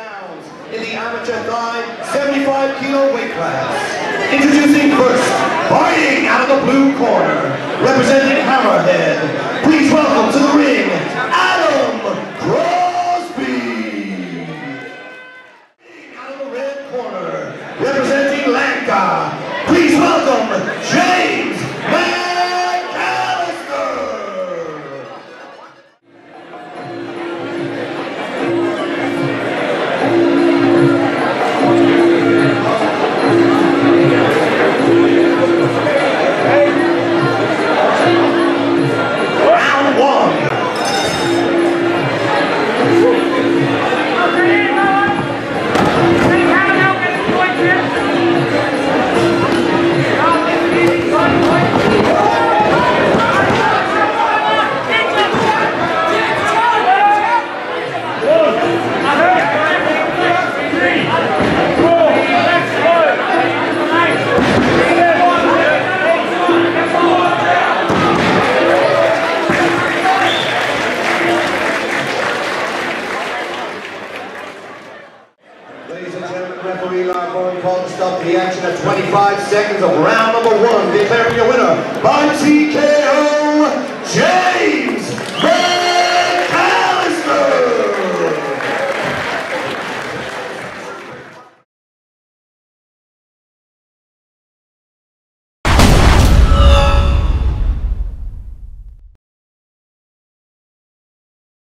rounds in the amateur Thai 75 kilo weight class. Introducing first, fighting out of the blue corner, representing Hammerhead. Please welcome to the ring, Adam Crosbie. Out of the red corner, representing Langka. Please welcome Ladies and gentlemen, referee Larborn called to stop the action at 25 seconds of round number one, declaring your winner by TKO,